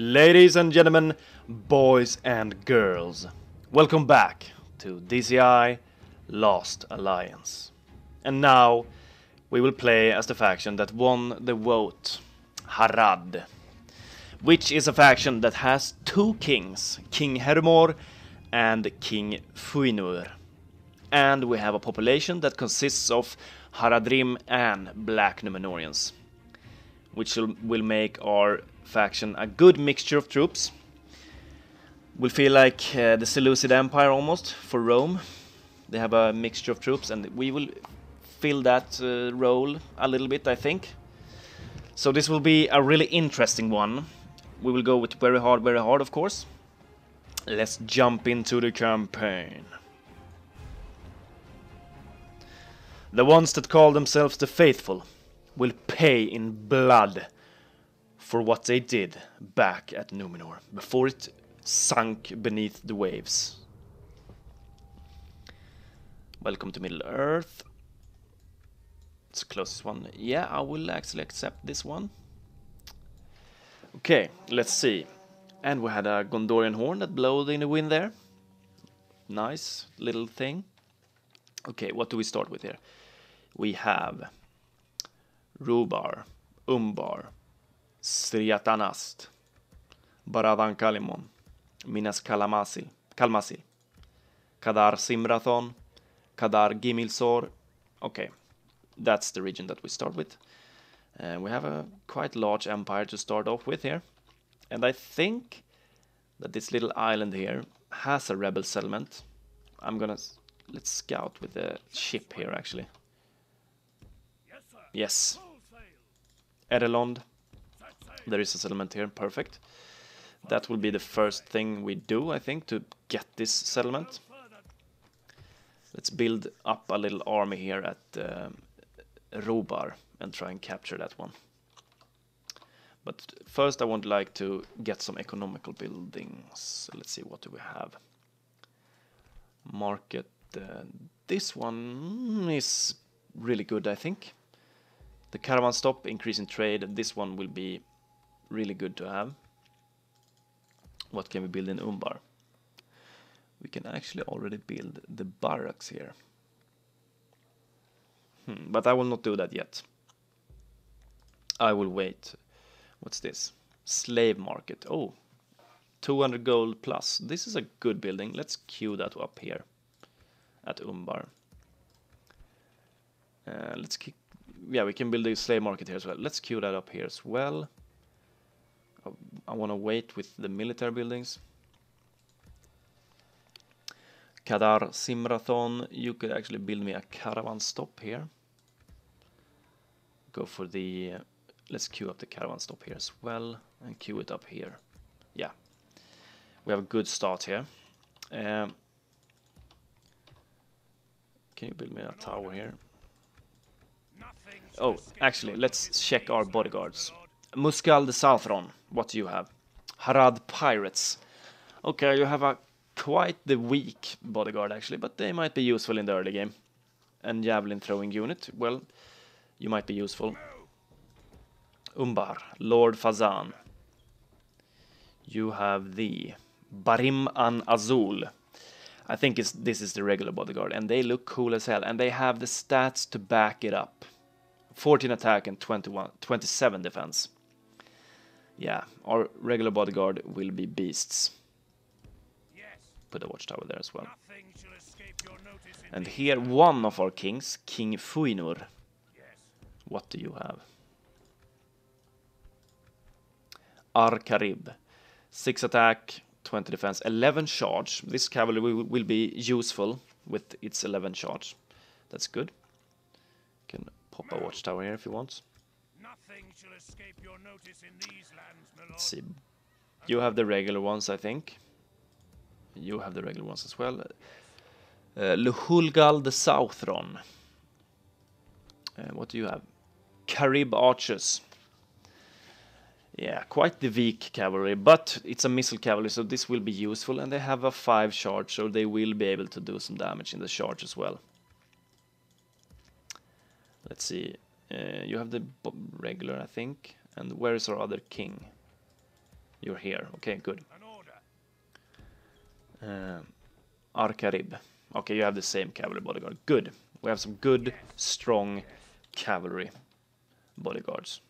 Ladies and gentlemen, boys and girls, welcome back to DCI Last Alliance. And now we will play as the faction that won the vote, Harad, which is a faction that has two kings, King Hermor and King Fuinur. And we have a population that consists of Haradrim and Black Numenoreans, which will, will make our faction a good mixture of troops. Will feel like uh, the Seleucid Empire almost for Rome. They have a mixture of troops, and we will fill that uh, role a little bit, I think. So this will be a really interesting one. We will go with very hard, very hard, of course. Let's jump into the campaign. The ones that call themselves the faithful will pay in blood for what they did back at Numenor before it sunk beneath the waves. Welcome to Middle Earth. It's the closest one. Yeah, I will actually accept this one. Okay, let's see. And we had a Gondorian horn that blowed in the wind there. Nice little thing. Okay, what do we start with here? We have Rubar, Umbar, Sriatanast, Baravan Kalimon, Minas Kalamasil, Kalmasil, Kadar Simrathon, Kadar Gimilsor. Okay, that's the region that we start with. Uh, we have a quite large empire to start off with here. And I think that this little island here has a rebel settlement. I'm gonna let's scout with the ship here actually. Yes. Erelond. There is a settlement here, perfect. That will be the first thing we do, I think, to get this settlement. Let's build up a little army here at uh, Robar and try and capture that one. But first I would like to get some economical buildings. Let's see, what do we have? Market. Uh, this one is really good, I think. The caravan stop, increase in trade. This one will be really good to have. What can we build in Umbar? We can actually already build the barracks here. Hmm, but I will not do that yet. I will wait. What's this? Slave market. Oh, 200 gold plus. This is a good building. Let's queue that up here at Umbar. Uh, let's yeah, we can build a slave market here as well. Let's queue that up here as well. I want to wait with the military buildings. Kadar Simrathon, you could actually build me a caravan stop here. Go for the, uh, let's queue up the caravan stop here as well and queue it up here. Yeah, we have a good start here. Um, can you build me a tower here? Oh, actually, let's check our bodyguards. Muskal de Southron, what do you have? Harad Pirates. Okay, you have a quite the weak bodyguard actually, but they might be useful in the early game. And javelin throwing unit, well, you might be useful. Umbar, Lord Fazan. You have the Barim an Azul. I think this is the regular bodyguard, and they look cool as hell, and they have the stats to back it up. 14 attack and 21, 27 defense yeah, our regular bodyguard will be beasts. Put a watchtower there as well. And here one of our kings, King Fuinur. What do you have? Arkarib. 6 attack, 20 defense, 11 charge. This cavalry will, be useful with its 11 charge. That's good. You can pop a watchtower here if you want. Let's see. You have the regular ones, I think. You have the regular ones as well. Uh, Luhulgal the Southron. Uh, what do you have? Carib archers. Yeah, quite the weak cavalry, but it's a missile cavalry, so this will be useful. And they have a 5 charge, so they will be able to do some damage in the charge as well. Let's see. Uh, you have the regular, I think. And where is our other king? You're here. Okay, good. Uh, Arkarib. Okay, you have the same cavalry bodyguard. Good. We have some good, strong cavalry bodyguards.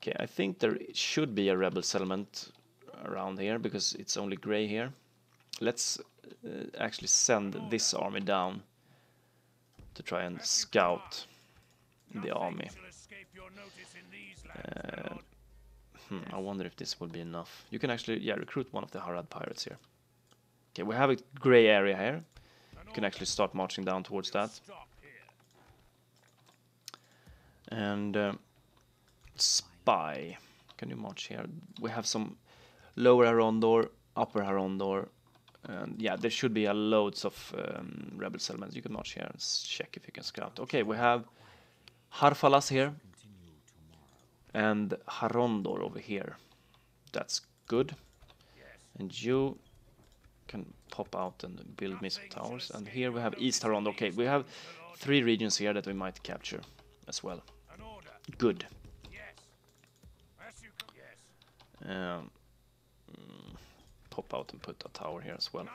Okay, I think there should be a rebel settlement around here because it's only gray here. Let's uh, actually send this army down to try and scout the army. Shall escape your notice in these lands, my Uh. Hmm, I wonder if this will be enough. You can actually, yeah, recruit one of the Harad pirates here. Okay, we have a gray area here. You can actually start marching down towards that. And uh, spy. Can you march here? We have some lower Harondor, upper Harondor. And yeah, there should be a loads of um, rebel settlements. You can march here and check if you can scout. Okay, we have Harfalas here. And Harondor over here. That's good. And you can pop out and build me some towers. And here we have East Harondor. Okay, we have three regions here that we might capture as well. Good. Um, pop out and put a tower here as well.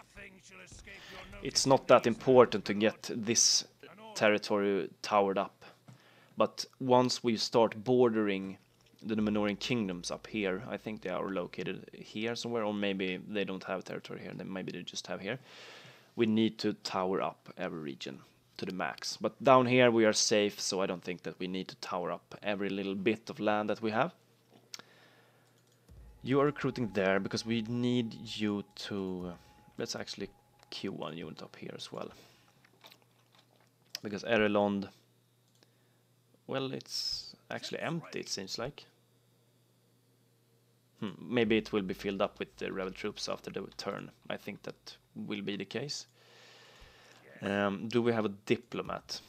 It's not that important to get this territory towered up, but once we start bordering the Numenorean kingdoms up here, I think they are located here somewhere, or maybe they don't have territory here. Then maybe they just have here. We need to tower up every region to the max. But down here we are safe, so I don't think that we need to tower up every little bit of land that we have. You are recruiting there because we need you to. Let's actually queue one unit up here as well. Because Erelond. Well, it's actually empty, it seems like. Hmm, maybe it will be filled up with the rebel troops after the turn. I think that will be the case. Um, do we have a diplomat?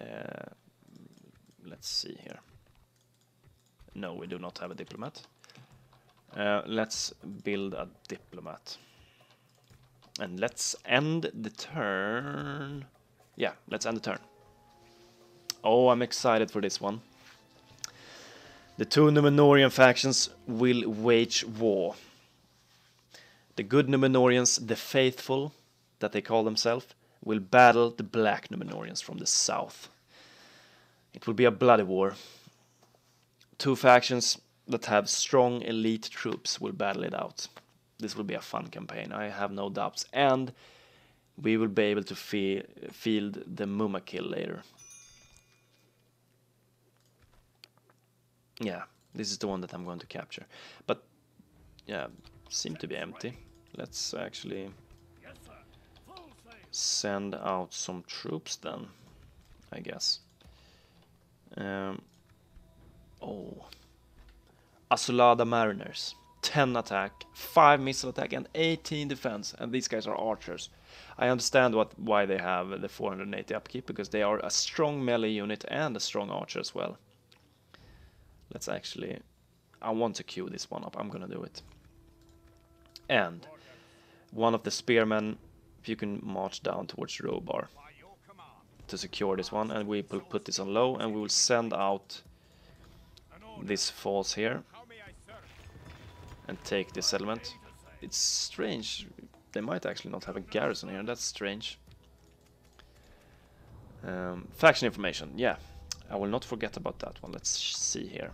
Uh, let's see here. No, we do not have a diplomat. Uh, let's build a diplomat. And let's end the turn. Yeah, let's end the turn. Oh, I'm excited for this one. The two Numenorean factions will wage war. The good Numenoreans, the faithful, that they call themselves, will battle the black Numenoreans from the south. It will be a bloody war. Two factions that have strong elite troops will battle it out. This will be a fun campaign, I have no doubts. And we will be able to fe- field the Mumakil later. Yeah, this is the one that I'm going to capture. But, yeah, seem to be empty. Let's actually send out some troops then, I guess. Um, oh. Asulada Mariners. 10 attack, 5 missile attack, and 18 defense. And these guys are archers. I understand what why they have the 480 upkeep, because they are a strong melee unit and a strong archer as well. Let's actually... I want to queue this one up, I'm gonna do it. And one of the spearmen, if you can march down towards Robar to secure this one, and we will put this on low, and we will send out this force here and take this settlement. It's strange. They might actually not have a garrison here. That's strange. Um, faction information. Yeah, I will not forget about that one. Let's see here.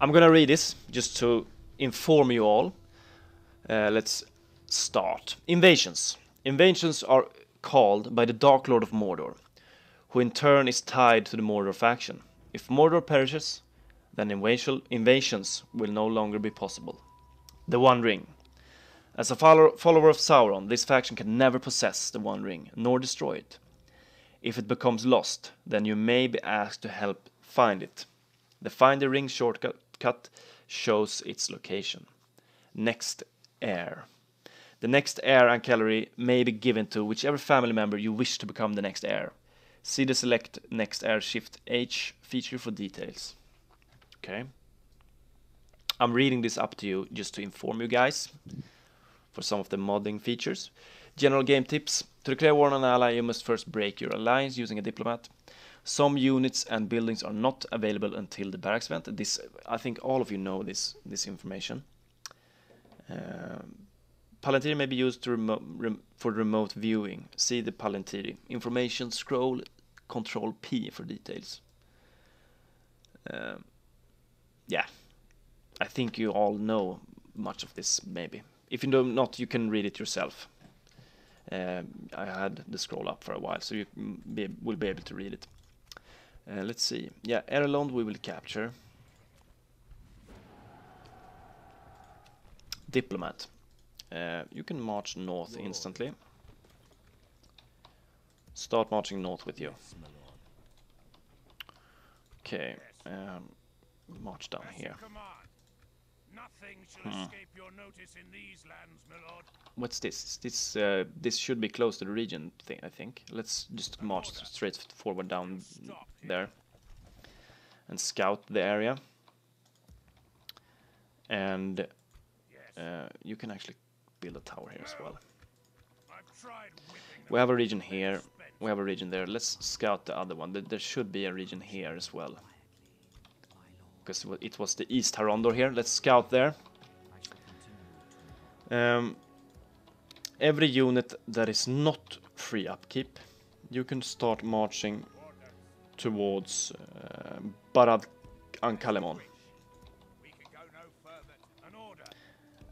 I'm gonna read this just to inform you all. Uh, let's start. Invasions. Invasions are called by the Dark Lord of Mordor, who in turn is tied to the Mordor faction. If Mordor perishes, then invasion, invasions will no longer be possible. The One Ring. As a follower of Sauron, this faction can never possess the One Ring, nor destroy it. If it becomes lost, then you may be asked to help find it. The Find the Ring shortcut shows its location. Next heir. The next heir and calorie may be given to whichever family member you wish to become the next heir. See the select next heir shift H feature for details. Okay. I'm reading this up to you just to inform you guys for some of the modding features. General game tips. To declare war on an ally, you must first break your alliance using a diplomat. Some units and buildings are not available until the barracks event. This, I think, all of you know this this information. Um, Palantiri may be used remo rem for remote viewing. See the Palantiri information scroll. Control P for details. Um, yeah, I think you all know much of this. Maybe if you do not, you can read it yourself. Um, I had the scroll up for a while, so you be, will be able to read it. Uh, let's see. Yeah, Erlond we will capture. Diplomat. Uh, you can march north instantly. Start marching north with you. Okay, um, march down here. Nothing shall Hmm. escape your notice in these lands, my lord. What's this? This uh, this should be close to the region thing, I think. Let's just march straight forward down there and scout the area. And uh, you can actually build a tower here as well. I've tried whipping We have a region here. We have a region there. Let's scout the other one. There should be a region here as well. Because it was the East Harondor here. Let's scout there. Um, every unit that is not free upkeep, you can start marching towards uh, Barad Ankalemon.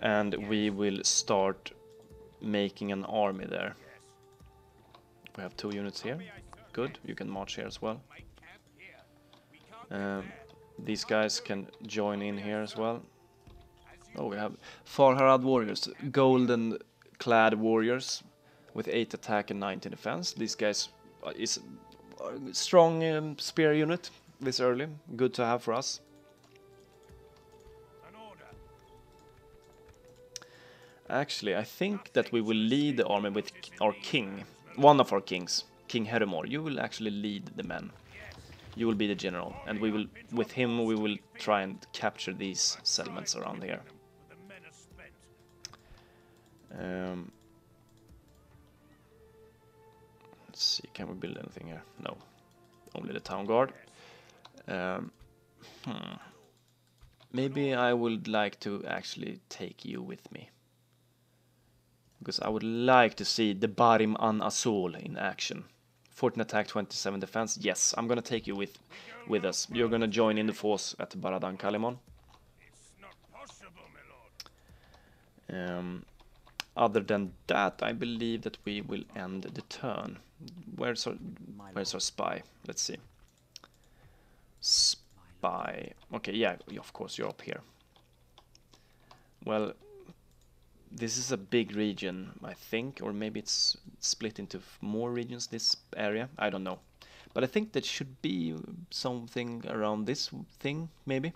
And we will start making an army there. We have two units here. Good, you can march here as well. Um. These guys can join in here as well. Oh, we have Farharad warriors, golden clad warriors with 8 attack and 19 defense. These guys is a strong um, spear unit this early. Good to have for us. Actually, I think that we will lead the army with our king, one of our kings, King Heremor. You will actually lead the men. You will be the general, and we will, with him, we will try and capture these settlements around here. Um, let's see, can we build anything here? No, only the town guard. Um, hmm. Maybe I would like to actually take you with me. Because I would like to see the Barim An Azul in action. 14 attack, 27 defense. Yes, I'm gonna take you with with us. You're gonna join in the force at Baradan Kalimon. Um, other than that, I believe that we will end the turn. Where's our Where's our spy? Let's see. Spy. Okay, yeah, of course you're up here. Well, this is a big region, I think, or maybe it's split into more regions. This area, I don't know, but I think that should be something around this thing. Maybe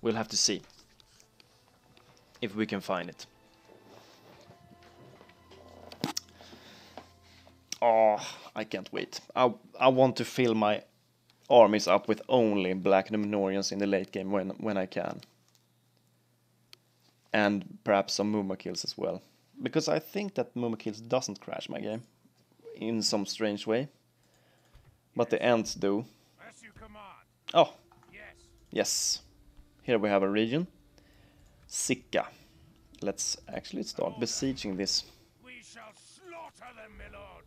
we'll have to see if we can find it. Oh, I can't wait. I I want to fill my armies up with only black Numenoreans in the late game when when I can. And perhaps some Mumakils as well. Because I think that Mumakils doesn't crash my game in some strange way. But the ants do. As you command. Oh, Yes. yes. Here we have a region. Sika. Let's actually start besieging this. We shall slaughter them, my lord.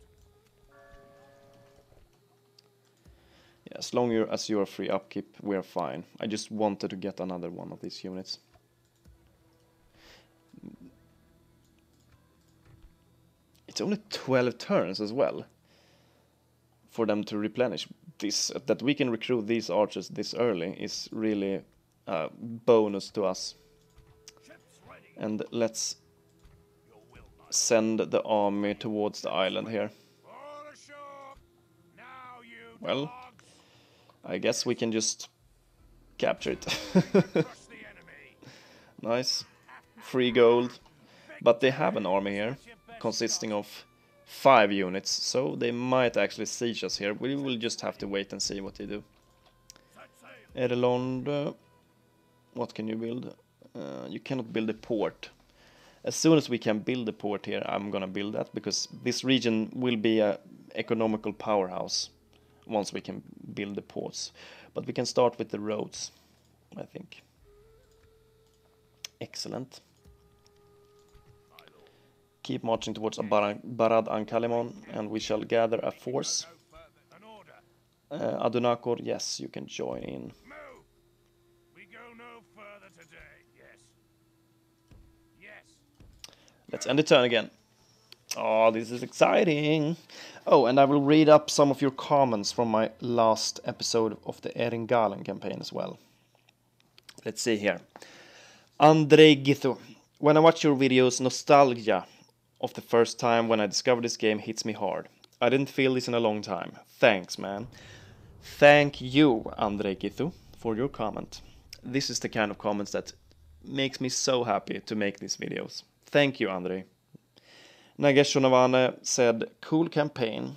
Yeah, as long as you're free upkeep, we're fine. I just wanted to get another one of these units. It's only 12 turns as well for them to replenish. This that we can recruit these archers this early is really a bonus to us. And let's send the army towards the island here. Well. I guess we can just capture it. Nice. Free gold. But they have an army here consisting of five units, so they might actually siege us here. We will just have to wait and see what they do. Uh, what can you build? Uh, you cannot build a port. As soon as we can build a port here, I'm gonna build that because this region will be a economical powerhouse once we can build the ports. But we can start with the roads, I think. Excellent. Keep marching towards Abara- Barad an Kalimon, and we shall gather a force. No further. An order. Uh, Adunakor, yes, you can join in. Move. We go no further today. Yes. Yes. Let's end the turn again. Oh, this is exciting. Oh, and I will read up some of your comments from my last episode of the Eringalen campaign as well. Let's see here. Andrei Githu. When I watch your videos, nostalgia of the first time when I discovered this game hits me hard. I didn't feel this in a long time. Thanks, man. Thank you, Andrei Githu, for your comment. This is the kind of comments that makes me so happy to make these videos. Thank you, Andrei. Nagesh Shonavane said, cool campaign.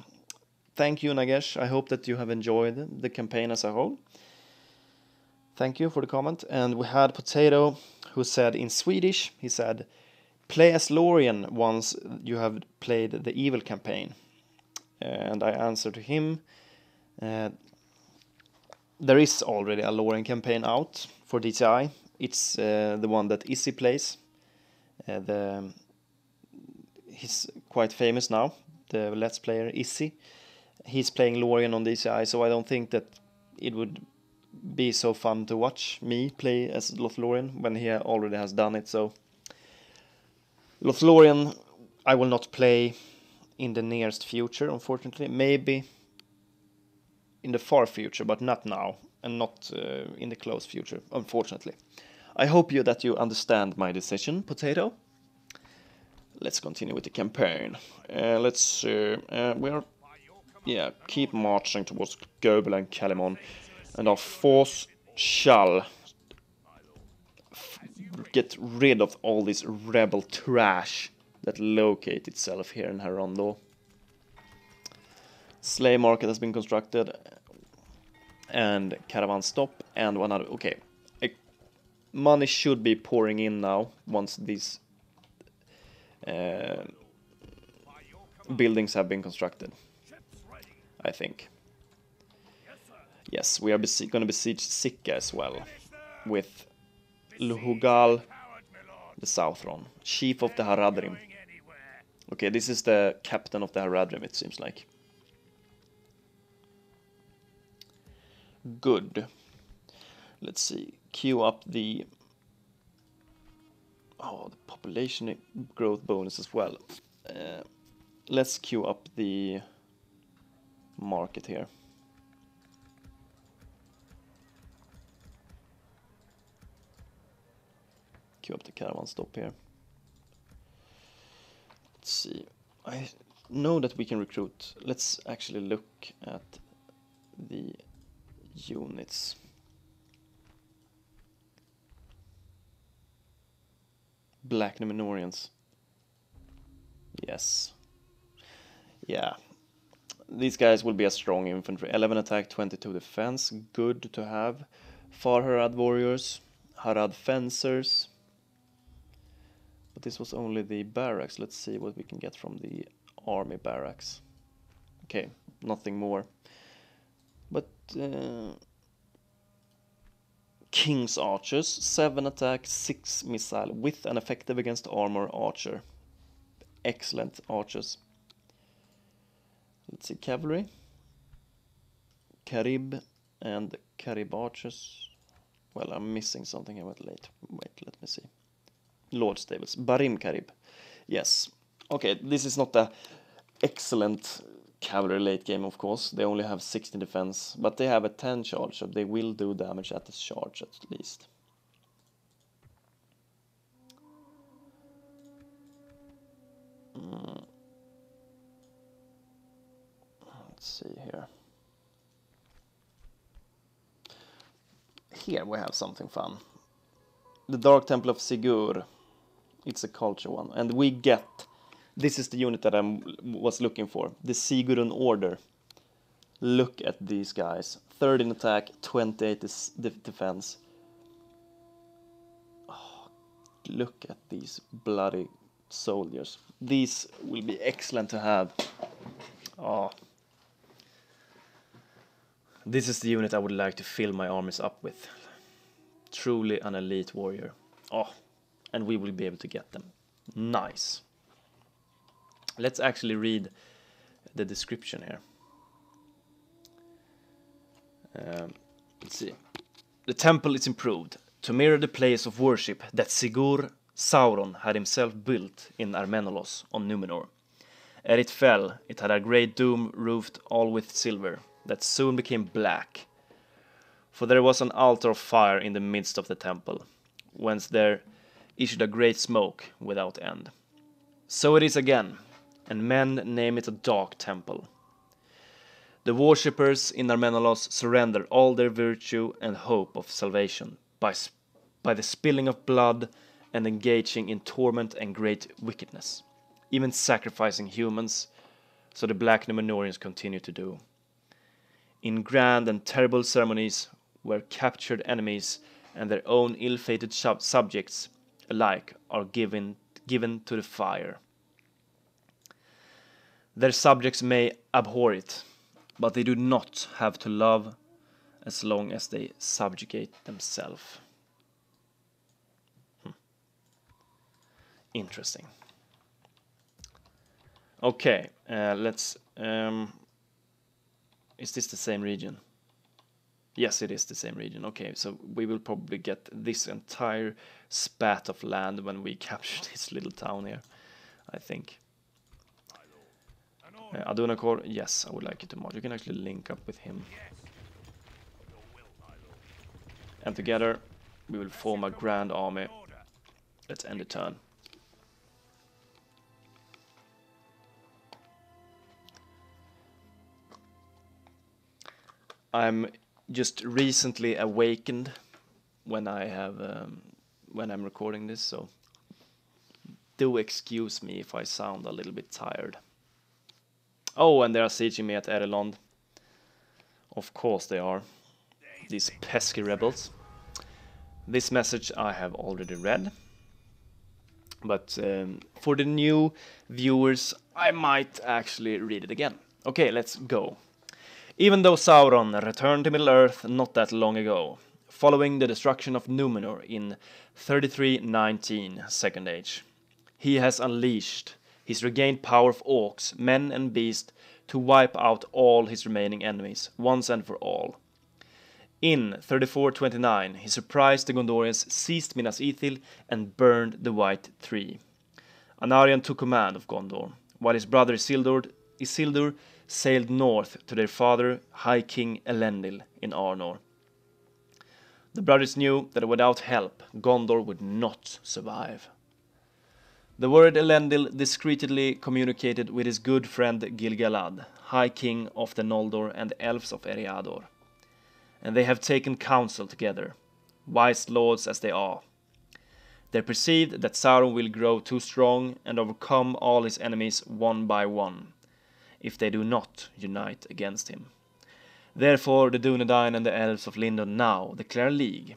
Thank you, Nagesh. I hope that you have enjoyed the campaign as a whole. Thank you for the comment. And we had Potato who said in Swedish, he said, play as Lorien once you have played the evil campaign. And I answered to him, uh, there is already a Lorien campaign out for DCI. It's uh, the one that Issy plays. Uh, the he's quite famous now, the Let's Player Issy. He's playing Lorien on DCI, so I don't think that it would be so fun to watch me play as Lothlorien when he already has done it. So Lothlorien, I will not play in the nearest future, unfortunately. Maybe in the far future, but not now, and not uh, in the close future, unfortunately. I hope you that you understand my decision, Potato let's continue with the campaign. Uh, let's uh, uh, we are yeah keep marching towards Goebel and Kalimon, and our force shall get rid of all this rebel trash that locate itself here in Harondor. Slave market has been constructed, and caravan stop, and one other. Okay, money should be pouring in now once these uh, buildings have been constructed. I think. Yes, we are going to besiege Sikka as well, with Luhugal, the Southron, chief of the Haradrim. Okay, this is the captain of the Haradrim, it seems like. Good. Let's see. Queue up the oh the population growth bonus as well. Uh, let's queue up the market here. Queue up the caravan stop here. Let's see. I know that we can recruit. Let's actually look at the units. Black Numenoreans. Yes. Yeah. These guys will be a strong infantry. 11 attack, 22 defense. Good to have. Far Harad warriors. Harad fencers. But this was only the barracks. Let's see what we can get from the army barracks. Okay, nothing more. But uh, King's Archers, 7 attack, 6 missile, with an effective against armor archer. Excellent archers. Let's see, cavalry. Carib and Carib archers. Well, I'm missing something here, but late. Wait, let me see. Lord Stables, Barim Karib. Yes. Okay, this is not a excellent cavalry late game, of course. They only have 16 defense, but they have a 10 charge, so they will do damage at the charge at least. Mm. Let's see here. Here we have something fun. The Dark Temple of Zigur. It's a culture one, and we get this is the unit that I was looking for. The Sigurun Order. Look at these guys. 13 attack, 28 defense. Oh, look at these bloody soldiers. These will be excellent to have. Oh. This is the unit I would like to fill my armies up with. Truly an elite warrior. Oh, and we will be able to get them. Nice. Let's actually read the description here. Um, let's see. The temple is improved to mirror the place of worship that Zigur Sauron had himself built in Armenelos on Numenor. Ere it fell, it had a great dome roofed all with silver, that soon became black. For there was an altar of fire in the midst of the temple, whence there issued a great smoke without end. So it is again, and men name it a dark temple. The worshippers in Armenelos surrender all their virtue and hope of salvation by, by the spilling of blood and engaging in torment and great wickedness, even sacrificing humans, so the Black Numenoreans continue to do. In grand and terrible ceremonies, where captured enemies and their own ill-fated sub subjects alike are given given to the fire. Their subjects may abhor it, but they do not have to love as long as they subjugate themselves. Hmm. Interesting. Okay, uh, let's. Um, is this the same region? Yes, it is the same region. Okay, so we will probably get this entire spat of land when we capture this little town here, I think. Uh, Adunakor, yes, I would like you to mod. You can actually link up with him. And together, we will form a grand army. Let's end the turn. I'm just recently awakened when I have um, when I'm recording this, so do excuse me if I sound a little bit tired. Oh, and they are sieging me at Erelond. Of course they are. These pesky rebels. This message I have already read. But um, for the new viewers, I might actually read it again. Okay, let's go. Even though Sauron returned to Middle-earth not that long ago, following the destruction of Numenor in 3319 Second Age, he has unleashed his regained power of orcs, men and beasts, to wipe out all his remaining enemies, once and for all. In 3429, he surprised the Gondorians, seized Minas Ithil, and burned the White Tree. Anarion took command of Gondor, while his brother Isildur, Isildur sailed north to their father, High King Elendil, in Arnor. The brothers knew that without help, Gondor would not survive. The word Elendil discreetly communicated with his good friend Gil-galad, High King of the Noldor and the Elves of Eriador. And they have taken counsel together, wise lords as they are. They perceived that Sauron will grow too strong and overcome all his enemies one by one, if they do not unite against him. Therefore the Dunedain and the Elves of Lindon now declare a league,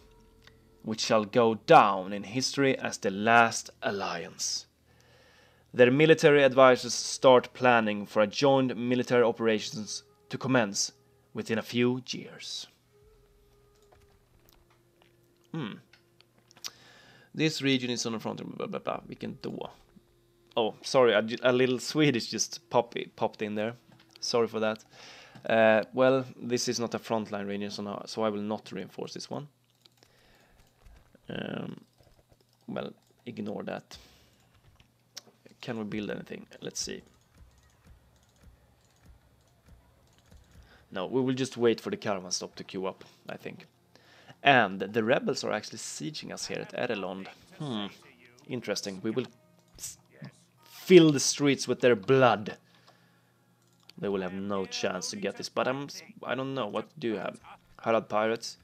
which shall go down in history as the last alliance. Their military advisors start planning for a joint military operations to commence within a few years. Hmm. This region is on the front. Blah, blah, blah. Vilken då? Oh, sorry, a, a little Swedish just pop, popped in there. Sorry for that. Uh, well, this is not a frontline region, so, now, so I will not reinforce this one. Um, well, ignore that. Can we build anything? Let's see. No, we will just wait for the caravan stop to queue up, I think. And the rebels are actually sieging us here at Erelond. Hmm, interesting. We will fill the streets with their blood. They will have no chance to get this, but I'm, I don't know, what do you have? Harad Pirates?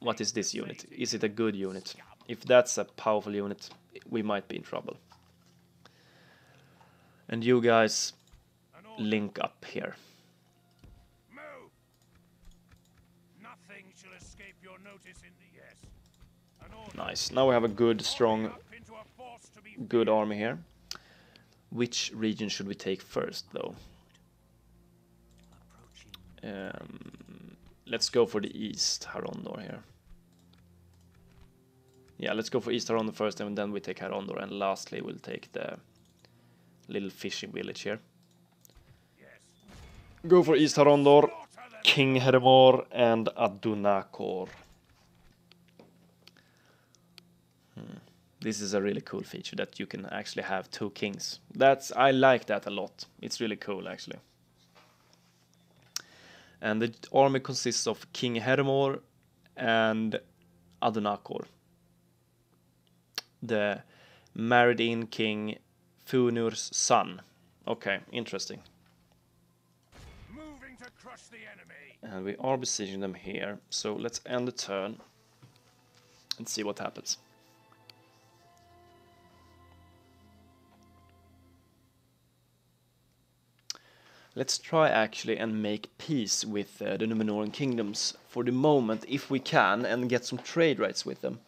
What is this unit? Is it a good unit? If that's a powerful unit, we might be in trouble. And you guys link up here. Nice. Now we have a good, strong, good army here. Which region should we take first, though? Um, let's go for the East Harondor here. Yeah, let's go for East Harondor first, and then we take Harondor, and lastly we'll take the little fishing village here. Go for East Harondor, King Hermor, and Adunakor. This is a really cool feature that you can actually have two kings. That's I like that a lot. It's really cool actually. And the army consists of King Hermor and Adunakor. The married in king Fuinur's son. Okay, interesting. Moving to crush the enemy. And we are besieging them here. So let's end the turn and see what happens. Let's try actually and make peace with uh, the Numenorean kingdoms for the moment if we can and get some trade rights with them.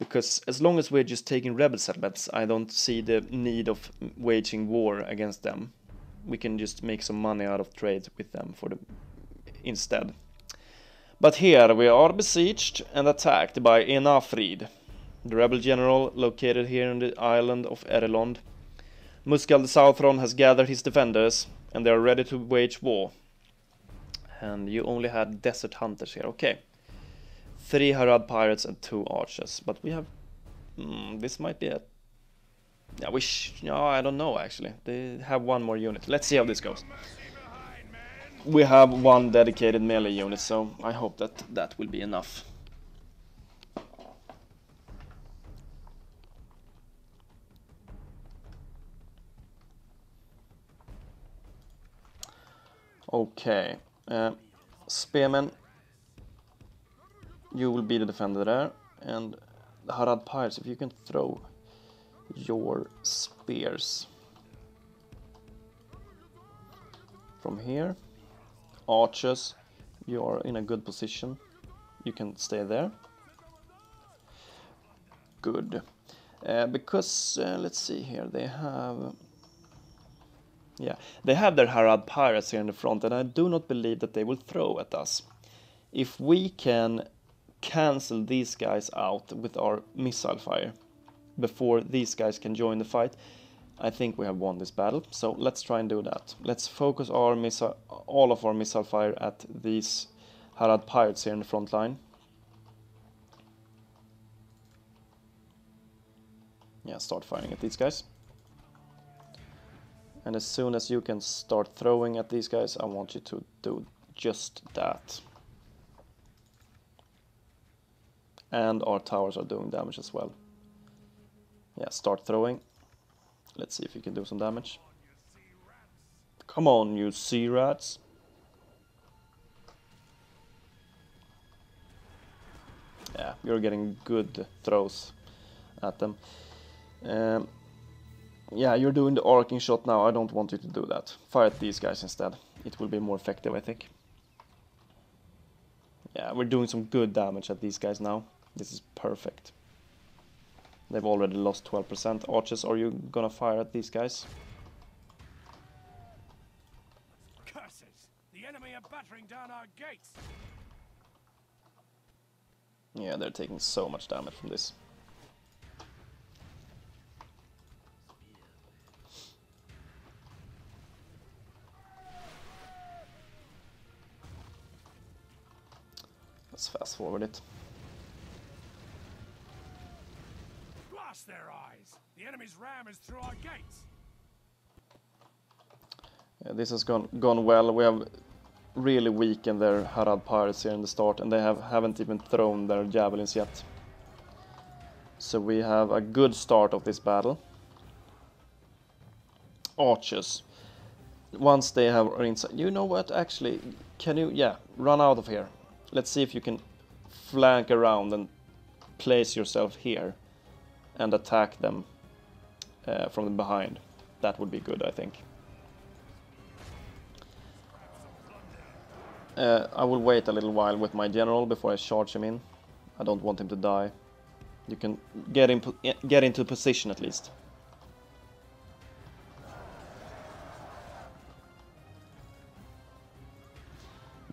Because as long as we're just taking rebel settlements, I don't see the need of waging war against them. We can just make some money out of trade with them for the instead. But here we are besieged and attacked by Enafrid, the rebel general located here in the island of Erelond. Muskal the Southron has gathered his defenders and they are ready to wage war. And you only had desert hunters here, okay. Three Harad pirates and two archers, but we have... Mm, this might be a... Yeah, we no, I don't know actually. They have one more unit. Let's see how this goes. We have one dedicated melee unit, so I hope that that will be enough. Okay. Uh, Spearman, you will be the defender there. And Harad Pirates, if you can throw your spears from here. Archers, you're in a good position. You can stay there. Good. Uh, because, uh, let's see here, they have yeah, they have their Harad pirates here in the front, and I do not believe that they will throw at us. If we can cancel these guys out with our missile fire before these guys can join the fight, I think we have won this battle. So let's try and do that. Let's focus our all of our missile fire at these Harad pirates here in the front line. Yeah, start firing at these guys. And as soon as you can start throwing at these guys, I want you to do just that. And our towers are doing damage as well. Yeah, start throwing. Let's see if you can do some damage. Come on, you sea rats. Yeah, you're getting good throws at them. Um, yeah, you're doing the arcing shot now. I don't want you to do that. Fire at these guys instead. It will be more effective, I think. Yeah, we're doing some good damage at these guys now. This is perfect. They've already lost 12%. Archers, are you gonna fire at these guys? Curses! The enemy are battering down our gates. Yeah, they're taking so much damage from this. Let's fast forward it. Blast their eyes! The enemy's ram is through our gates. Yeah, this has gone gone well. We have really weakened their Harad pirates here in the start, and they have haven't even thrown their javelins yet. So we have a good start of this battle. Archers. Once they have inside, you know what? Actually, can you? Yeah, run out of here let's see if you can flank around and place yourself here and attack them uh, from behind. That would be good, I think. Uh, I will wait a little while with my general before I charge him in. I don't want him to die. You can get in, get into position at least.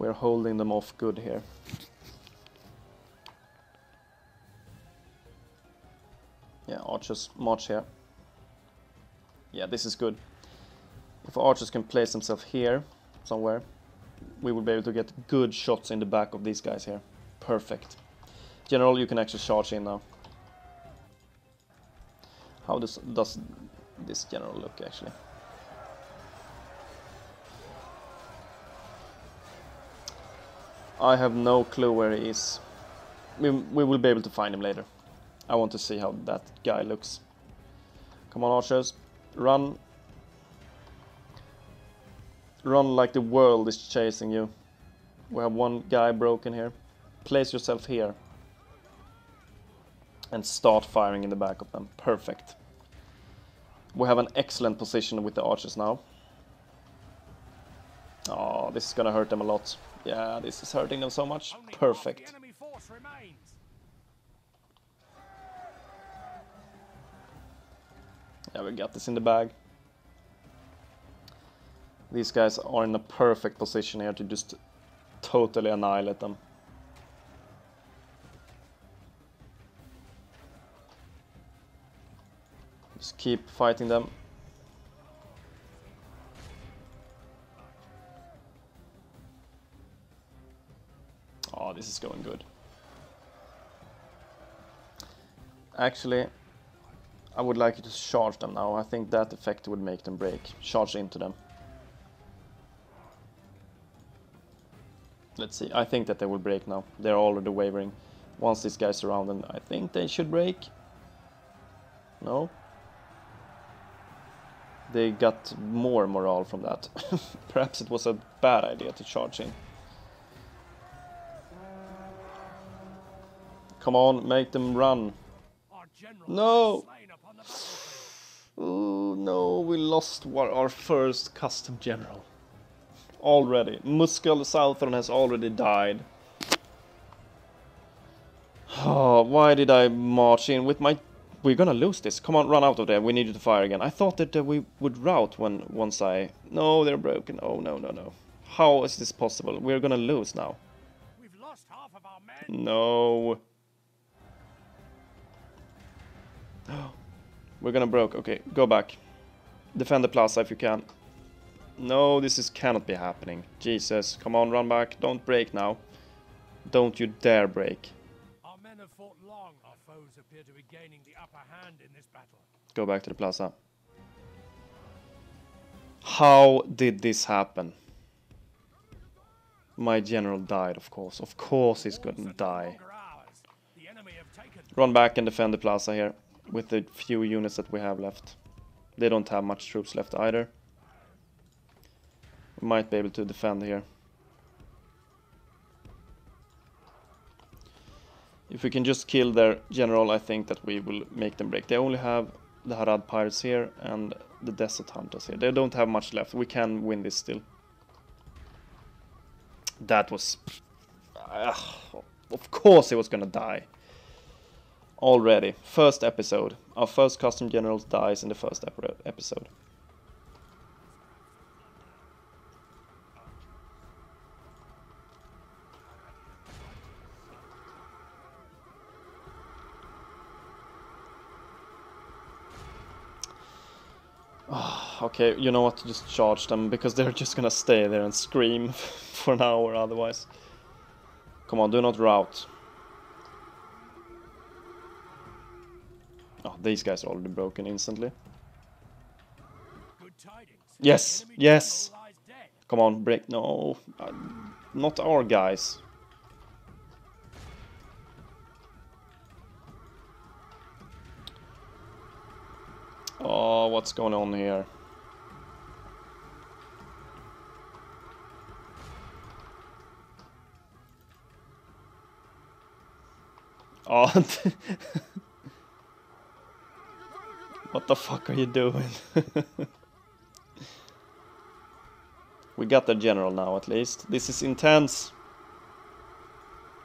We're holding them off good here. Yeah, archers march here. Yeah, this is good. If archers can place themselves here, somewhere, we will be able to get good shots in the back of these guys here. Perfect. General, you can actually charge in now. How does, does this general look, actually? I have no clue where he is. We, we will be able to find him later. I want to see how that guy looks. Come on, archers. Run. Run like the world is chasing you. We have one guy broken here. Place yourself here. And start firing in the back of them. Perfect. We have an excellent position with the archers now. Oh, this is gonna hurt them a lot. Yeah, this is hurting them so much. Perfect. The enemy force remains. Yeah, we got this in the bag. These guys are in a perfect position here to just totally annihilate them. Just keep fighting them. Oh, this is going good. Actually, I would like you to charge them now. I think that effect would make them break. Charge into them. Let's see. I think that they will break now. They're already wavering. Once this guy's around, and I think they should break. No? They got more morale from that. Perhaps it was a bad idea to charge in. Come on, make them run. No. is slain upon the battlefield. Oh no, we lost our first custom general. Already. Muskel Southern has already died. Oh, why did I march in with my... We're gonna lose this. Come on, run out of there. We need to fire again. I thought that uh, we would rout when once I... No, they're broken. Oh, no, no, no. How is this possible? We're gonna lose now. We've lost half of our men. No. We're gonna broke. Okay, go back. Defend the plaza if you can. No, this is cannot be happening. Jesus, come on, run back. Don't break now. Don't you dare break. Our men have fought long. Our foes appear to be gaining the upper hand in this battle. Go back to the plaza. How did this happen? My general died, of course. Of course he's gonna die. longer ours. The enemy have taken. Run back and defend the plaza here with the few units that we have left. They don't have much troops left either. We might be able to defend here. If we can just kill their general, I think that we will make them break. They only have the Harad pirates here and the desert hunters here. They don't have much left. We can win this still. That was... Ugh, of course he was gonna die already. First episode. Our first custom general dies in the first ep- episode. Ah, Okay, you know what? Just charge them because they're just gonna stay there and scream for an hour otherwise. Come on, do not rout. Oh, these guys are already broken instantly. Yes, yes. general lies dead. Come on, break. No, uh, not our guys. Oh, what's going on here? Oh, what the fuck are you doing? We got the general now at least. This is intense.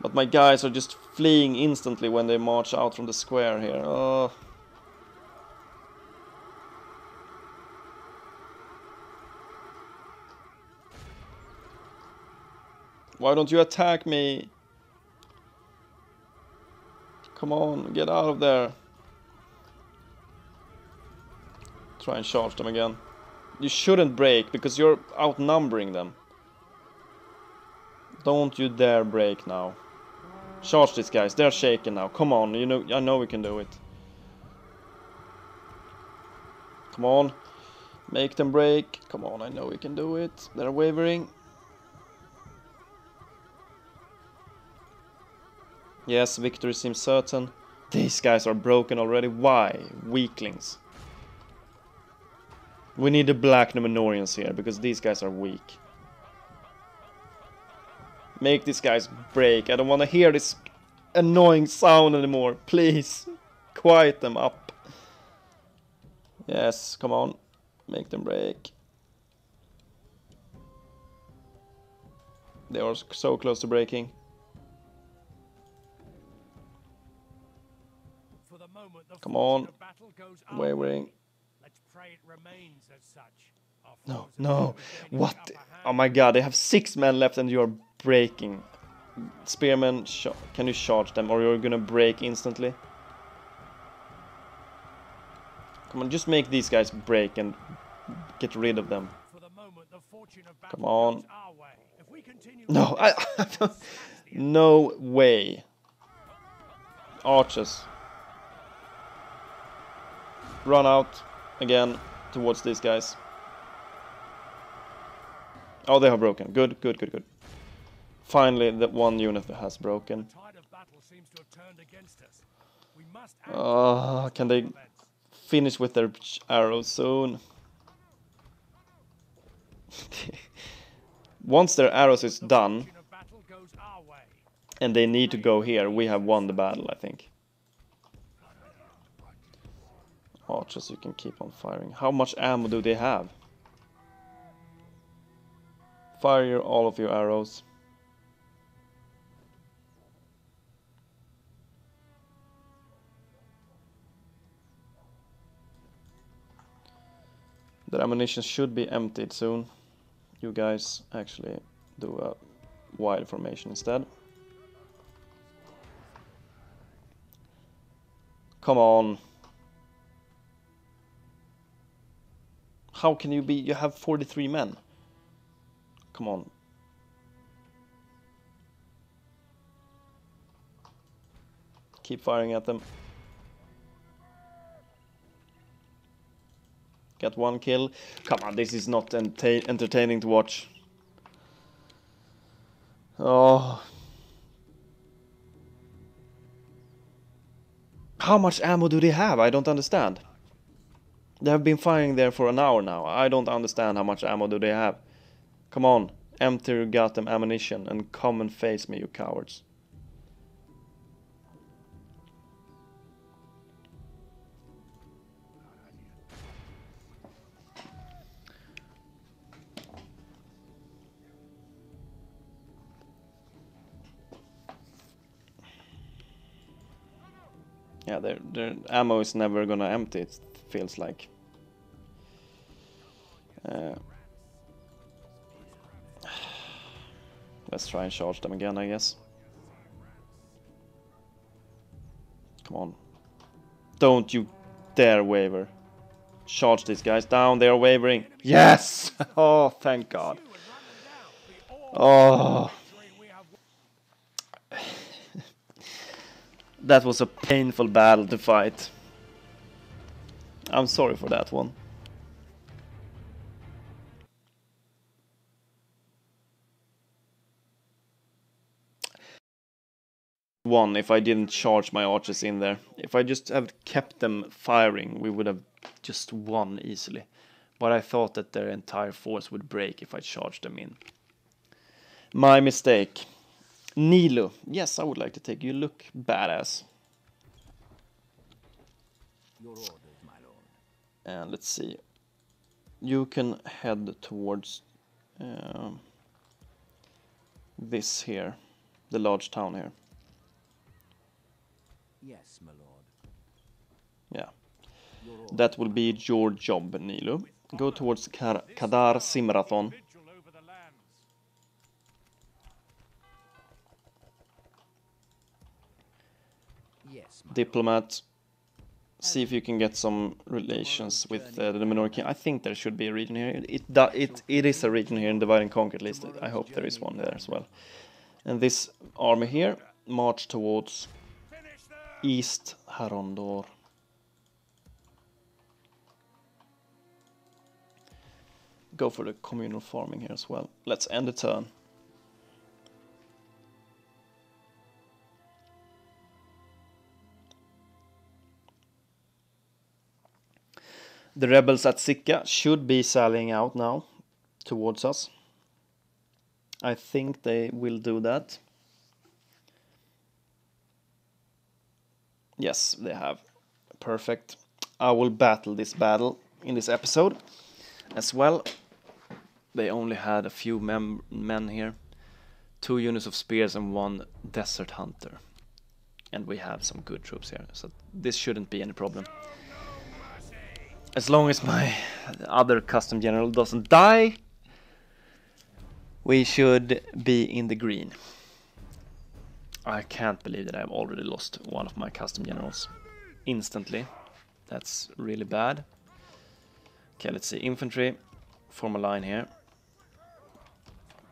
But my guys are just fleeing instantly when they march out from the square here. Oh. Why don't you attack me? Come on, get out of there. Try and charge them again. You shouldn't break because you're outnumbering them. Don't you dare break now. Charge these guys, they're shaking now. Come on, you know I know we can do it. Come on. Make them break. Come on, I know we can do it. They're wavering. Yes, victory seems certain. These guys are broken already. Why? Weaklings. We need the black Numenoreans here, because these guys are weak. Make these guys break. I don't want to hear this annoying sound anymore. Please, quiet them up. Yes, come on. Make them break. They are so close to breaking. For the moment, the Come on. of battle goes our Wavering. No, no. What? the upper hand. Oh my god, they have six men left and you're breaking. Spearmen, can you charge them or you're gonna break instantly? Come on, just make these guys break and get rid of them. For the moment, the fortune of Come on. goes our way. If we continue No, I no way. Archers. Run out again towards these guys. Oh, they have broken. Good, good, good, good. Finally, the one unit that has broken. tide of battle seems to have turned against us. We must act Ah, can they finish with their arrows soon? Once their arrows is done, Fortune of battle goes our way. and they need to go here, we have won the battle, I think. Archers, you can keep on firing. How much ammo do they have? Fire all of your arrows. The ammunition should be emptied soon. You guys actually do a wide formation instead. Come on. How can you be? You have 43 men. Come on. Keep firing at them. Get one kill. Come on, this is not entertaining to watch. Oh. How much ammo do they have? I don't understand. They have been firing there for an hour now. I don't understand how much ammo do they have. Come on, empty your goddamn ammunition and come and face me, you cowards. Yeah, their their ammo is never gonna empty. It feels like. Uh, let's try and charge them again, I guess. Come on. Don't you dare waver. Charge these guys down, they are wavering. Yes! Oh, thank God. Oh, that was a painful battle to fight. I'm sorry for that one. One, if I didn't charge my archers in there. If I just have kept them firing, we would have just won easily. But I thought that their entire force would break if I charged them in. My mistake. Nilo. Yes, I would like to take you. Look badass. Your lord and let's see. You can head towards uh, this here the large town here. Yes my lord. Yeah. That will be your job Nilu. Go towards Kar Kadar Simrathon. Yes, diplomat lord. See if you can get some relations with uh, the Minoran King. I think there should be a region here. It it it is a region here in Divide and Conquer at least. I hope there is one there as well. And this army here march towards East Harondor. Go for the communal farming here as well. Let's end the turn. The rebels at Sika should be sallying out now towards us. I think they will do that. Yes, they have. Perfect. I will battle this battle in this episode as well. They only had a few men here. Two units of spears and one desert hunter. And we have some good troops here, so this shouldn't be any problem. As long as my other custom general doesn't die, we should be in the green. I can't believe that I've already lost one of my custom generals instantly. That's really bad. Okay, let's see. Infantry, form a line here.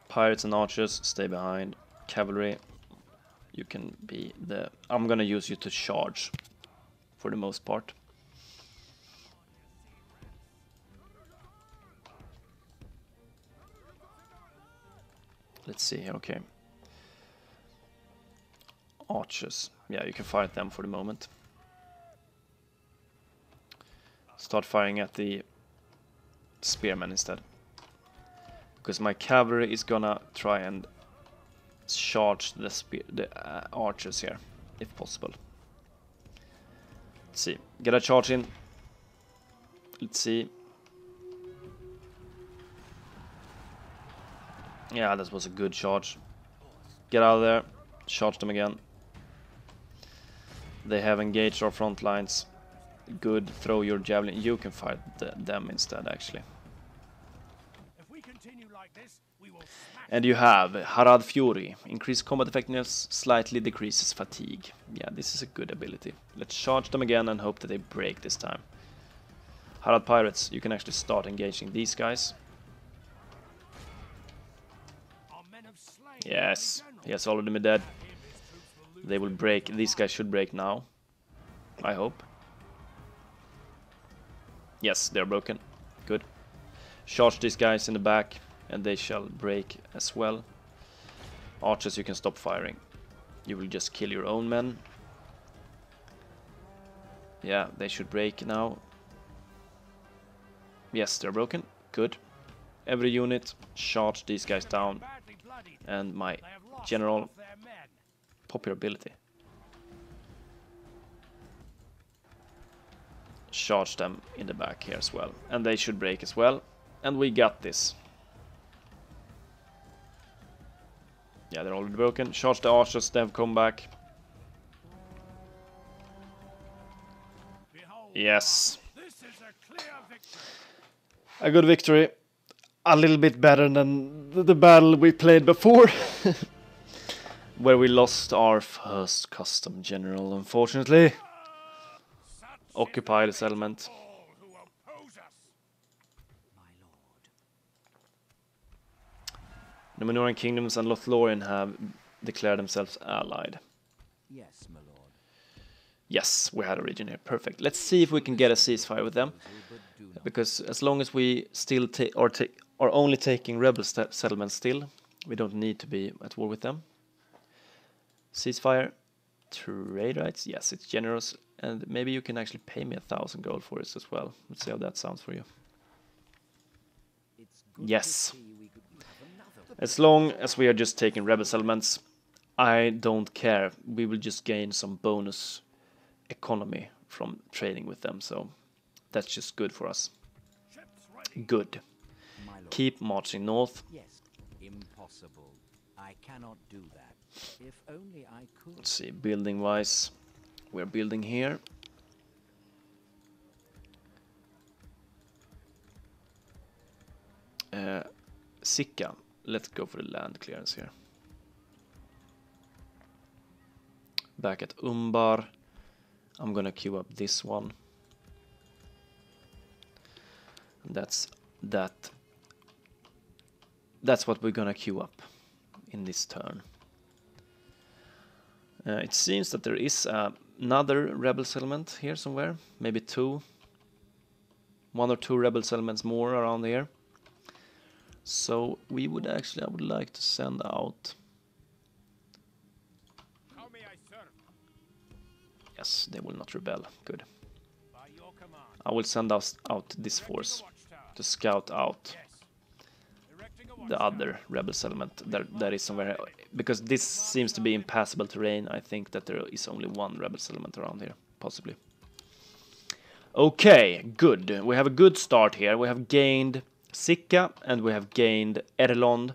Pirates and archers, stay behind. Cavalry, you can be the... I'm gonna use you to charge for the most part. Let's see okay. Archers. Yeah, you can fight them for the moment. Start firing at the spearmen instead. Because my cavalry is gonna try and charge the spear the uh, archers here, if possible. Let's see. Get a charge in. Let's see. Yeah, that was a good charge. Get out of there. Charge them again. They have engaged our front lines. Good. Throw your javelin. You can fight the, them instead, actually. If we continue like this, And you have Harad Fury. Increase combat effectiveness, slightly decreases fatigue. Yeah, this is a good ability. Let's charge them again and hope that they break this time. Harad Pirates, you can actually start engaging these guys. Yes, he has already been dead. They will break. These guys should break now. I hope. Yes, they're broken. Good. Charge these guys in the back, and they shall break as well. Archers, you can stop firing. You will just kill your own men. Yeah, they should break now. Yes, they're broken. Good. Every unit, charge these guys down. And my They have lost general popular ability. Charge them in the back here as well. And they should break as well. And we got this. Yeah, they're already broken. Charge the archers, they have come back. Yes. this is a clear victory. A good victory. A little bit better than the, the battle we played before. Where we lost our first custom general, unfortunately. Occupy the settlement. all who oppose us. my lord. The Minoran kingdoms and Lothlorien have declared themselves allied. Yes, my lord. Yes, we had a region here. Perfect. Let's see if we can get a ceasefire with them. But do not Because as long as we still take or take are only taking rebel st- settlements still, we don't need to be at war with them. Ceasefire, trade rights. Yes, it's generous, and maybe you can actually pay me a thousand gold for this as well. Let's see how that sounds for you. Yes. to see we could have another. As long as we are just taking rebel settlements, I don't care. We will just gain some bonus economy from trading with them, so that's just good for us. Good. Keep marching north. Yes. Impossible. I cannot do that. If only I could. Let's see, building wise, we're building here. Uh, Sika, let's go for the land clearance here. Back at Umbar, I'm gonna queue up this one. That's that. That's what we're gonna queue up in this turn. Uh, it seems that there is uh, another rebel settlement here somewhere, maybe two, one or two rebel settlements more around here. So we would actually, I would like to send out. How may I serve? Yes, they will not rebel. Good. I will send us out this force to scout out Yes. Erecting a the other rebel settlement that that is somewhere because this seems to be impassable terrain. I think that there is only one rebel settlement around here, possibly. Okay, good. We have a good start here. We have gained Sika and we have gained Erlond,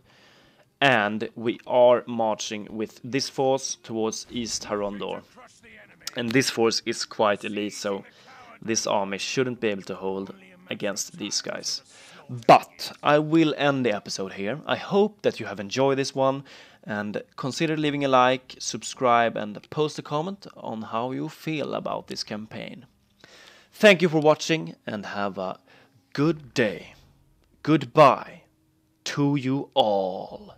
and we are marching with this force towards East Harondor. And this force is quite elite, so this army shouldn't be able to hold against these guys. But I will end the episode here. I hope that you have enjoyed this one and consider leaving a like, subscribe, and post a comment on how you feel about this campaign. Thank you for watching and have a good day. Goodbye to you all.